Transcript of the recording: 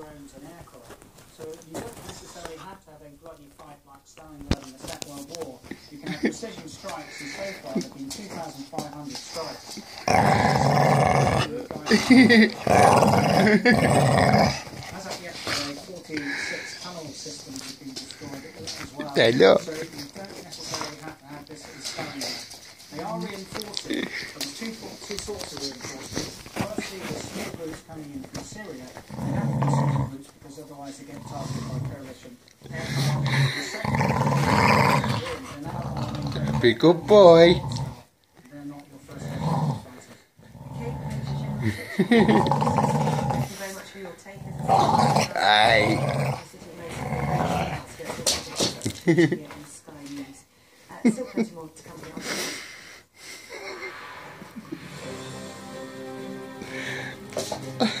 drones and aircraft. So you don't necessarily have to have a bloody fight like Stalingrad in the Second World War. You can have precision strikes, and so far there have been 2,500 strikes. As of yesterday, 46 tunnel systems have been destroyed as well. They look. So you don't necessarily have to have this as Stalingrad. They are reinforcing, but two, two sorts of reinforcements. Firstly, the small groups coming in from Syria. They have to be small groups because otherwise they get targeted by coalition. aircraft. The second they're now arming their- Be good boy. They're not your first line thank you very much for your take. Aye. Sky News. Still plenty more to come. beyond.